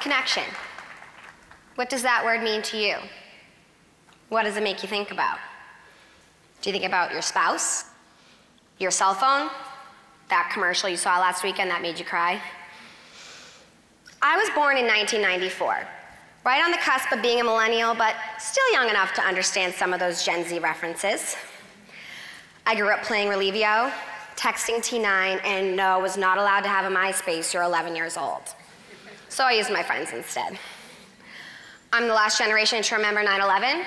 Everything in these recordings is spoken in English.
Connection. What does that word mean to you? What does it make you think about? Do you think about your spouse? Your cell phone? That commercial you saw last weekend that made you cry? I was born in 1994, right on the cusp of being a millennial, but still young enough to understand some of those Gen Z references. I grew up playing Relivio, texting T9, and no, was not allowed to have a MySpace, you're 11 years old. So I used my friends instead. I'm the last generation to remember 9 11.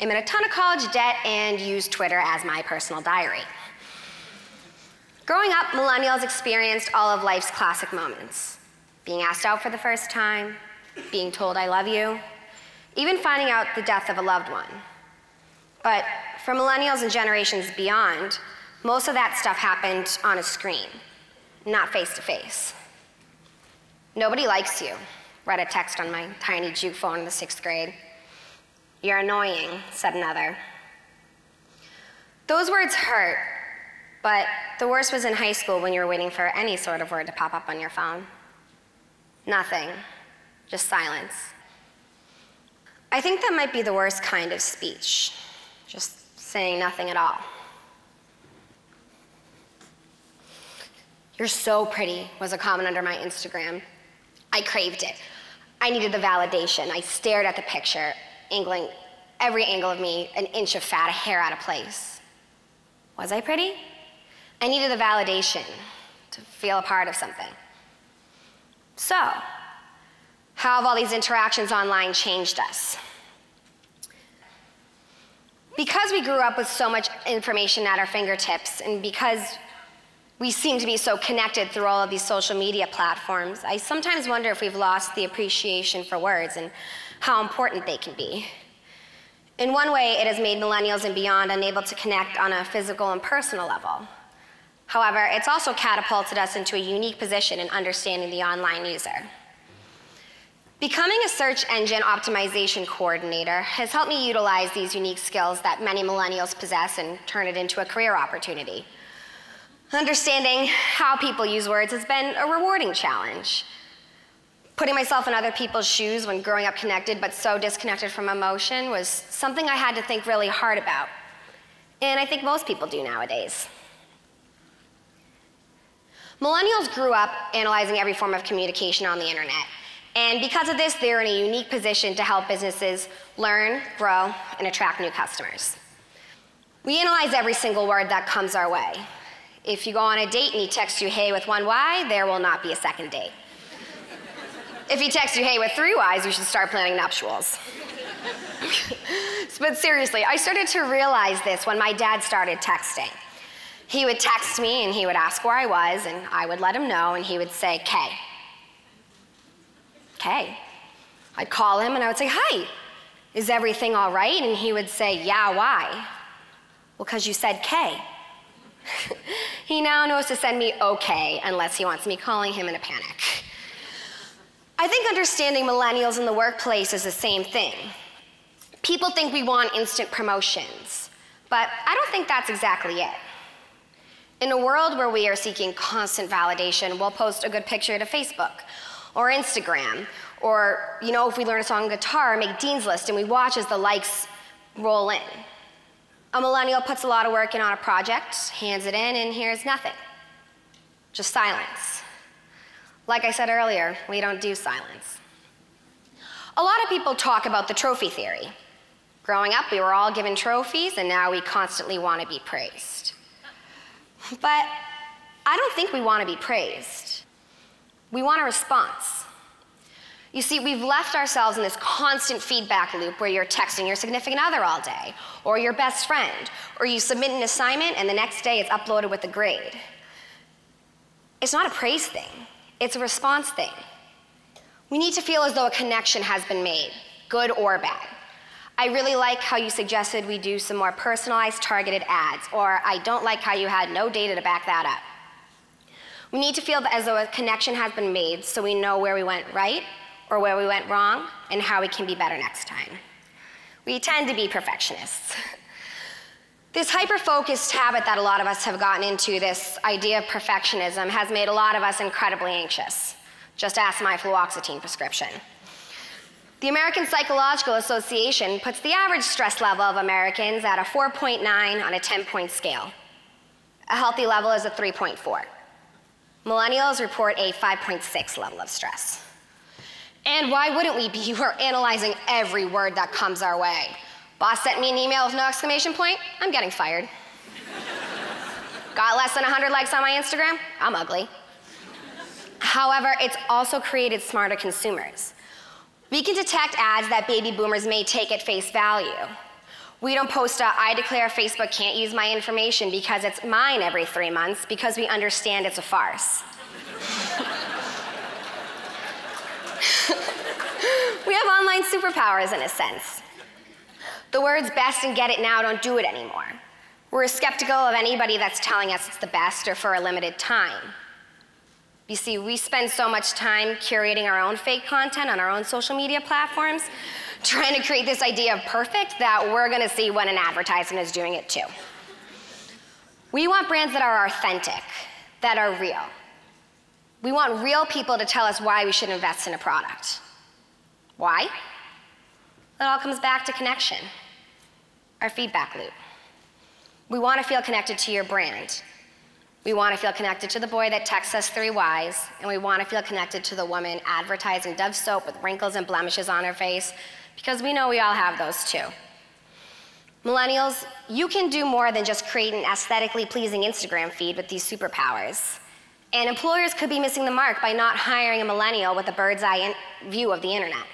I'm in a ton of college debt and use Twitter as my personal diary. Growing up, millennials experienced all of life's classic moments being asked out for the first time, being told I love you, even finding out the death of a loved one. But for millennials and generations beyond, most of that stuff happened on a screen, not face to face. Nobody likes you, read a text on my tiny juke phone in the sixth grade. You're annoying, said another. Those words hurt, but the worst was in high school when you were waiting for any sort of word to pop up on your phone. Nothing, just silence. I think that might be the worst kind of speech, just saying nothing at all. You're so pretty was a comment under my Instagram. I craved it. I needed the validation. I stared at the picture, angling every angle of me an inch of fat, a hair out of place. Was I pretty? I needed the validation to feel a part of something. So, how have all these interactions online changed us? Because we grew up with so much information at our fingertips, and because we seem to be so connected through all of these social media platforms, I sometimes wonder if we've lost the appreciation for words and how important they can be. In one way, it has made millennials and beyond unable to connect on a physical and personal level. However, it's also catapulted us into a unique position in understanding the online user. Becoming a search engine optimization coordinator has helped me utilize these unique skills that many millennials possess and turn it into a career opportunity. Understanding how people use words has been a rewarding challenge. Putting myself in other people's shoes when growing up connected but so disconnected from emotion was something I had to think really hard about. And I think most people do nowadays. Millennials grew up analyzing every form of communication on the internet. And because of this, they're in a unique position to help businesses learn, grow, and attract new customers. We analyze every single word that comes our way. If you go on a date and he texts you hey with one Y, there will not be a second date. If he texts you hey with three Ys, you should start planning nuptials. but seriously, I started to realize this when my dad started texting. He would text me and he would ask where I was, and I would let him know, and he would say, Kay. Kay. I'd call him and I would say, Hi, is everything all right? And he would say, Yeah, why? Well, because you said Kay. he now knows to send me okay unless he wants me calling him in a panic. I think understanding millennials in the workplace is the same thing. People think we want instant promotions, but I don't think that's exactly it. In a world where we are seeking constant validation, we'll post a good picture to Facebook or Instagram, or, you know, if we learn a song on guitar, make Dean's List and we watch as the likes roll in. A millennial puts a lot of work in on a project, hands it in, and hears nothing. Just silence. Like I said earlier, we don't do silence. A lot of people talk about the trophy theory. Growing up, we were all given trophies, and now we constantly want to be praised. But I don't think we want to be praised. We want a response. You see, we've left ourselves in this constant feedback loop where you're texting your significant other all day, or your best friend, or you submit an assignment and the next day it's uploaded with a grade. It's not a praise thing, it's a response thing. We need to feel as though a connection has been made, good or bad. I really like how you suggested we do some more personalized targeted ads, or I don't like how you had no data to back that up. We need to feel as though a connection has been made so we know where we went right or where we went wrong and how we can be better next time. We tend to be perfectionists. This hyper-focused habit that a lot of us have gotten into, this idea of perfectionism, has made a lot of us incredibly anxious. Just ask my fluoxetine prescription. The American Psychological Association puts the average stress level of Americans at a 4.9 on a 10 point scale. A healthy level is a 3.4. Millennials report a 5.6 level of stress. And why wouldn't we be? We're analyzing every word that comes our way. Boss sent me an email with no exclamation point, I'm getting fired. Got less than 100 likes on my Instagram, I'm ugly. However, it's also created smarter consumers. We can detect ads that baby boomers may take at face value. We don't post a, I declare Facebook can't use my information because it's mine every three months because we understand it's a farce. we have online superpowers in a sense. The words best and get it now don't do it anymore. We're skeptical of anybody that's telling us it's the best or for a limited time. You see, we spend so much time curating our own fake content on our own social media platforms, trying to create this idea of perfect that we're gonna see when an advertisement is doing it too. We want brands that are authentic, that are real. We want real people to tell us why we should invest in a product. Why? It all comes back to connection, our feedback loop. We want to feel connected to your brand. We want to feel connected to the boy that texts us three Ys, and we want to feel connected to the woman advertising Dove soap with wrinkles and blemishes on her face, because we know we all have those too. Millennials, you can do more than just create an aesthetically pleasing Instagram feed with these superpowers. And employers could be missing the mark by not hiring a millennial with a bird's eye view of the internet.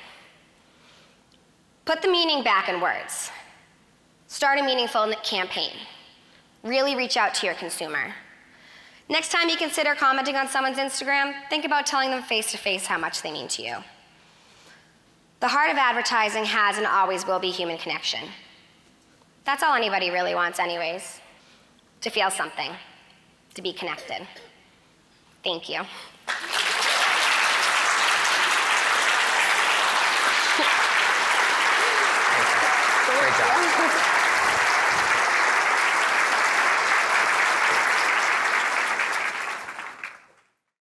Put the meaning back in words. Start a meaningful campaign. Really reach out to your consumer. Next time you consider commenting on someone's Instagram, think about telling them face to face how much they mean to you. The heart of advertising has and always will be human connection. That's all anybody really wants, anyways to feel something, to be connected. Thank you.